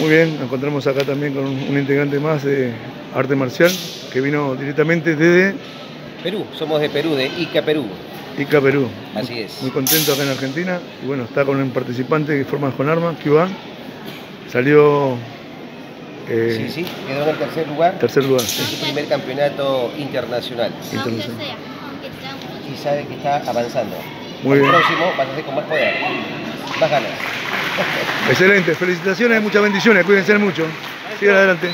Muy bien, nos encontramos acá también con un integrante más de arte marcial que vino directamente desde Perú, somos de Perú, de Ica Perú. Ica Perú. Así es. Muy contento acá en Argentina. Y bueno, está con un participante que forma con armas, Cuba. Salió. Eh, sí, sí, quedó en el tercer lugar. Tercer lugar. Es su primer campeonato internacional. internacional. Y sabe que está avanzando. Muy el bien. próximo vas a hacer con más poder, más ganas. Excelente, felicitaciones, muchas bendiciones, cuídense mucho. Sigan adelante.